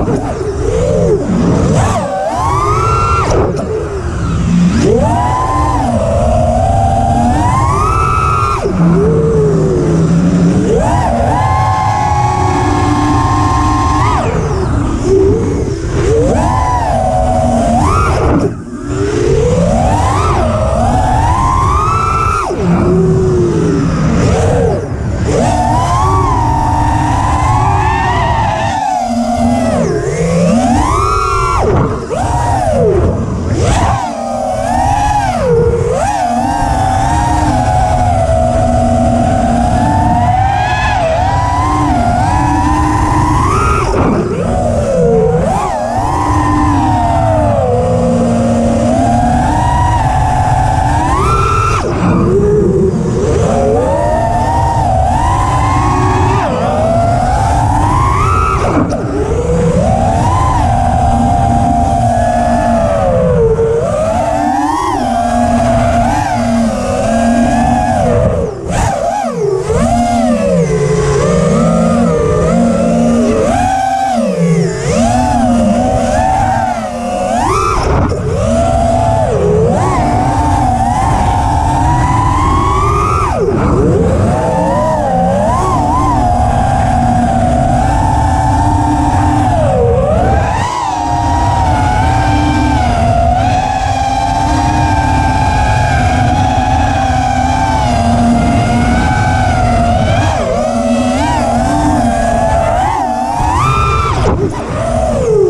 Come on. Vamos!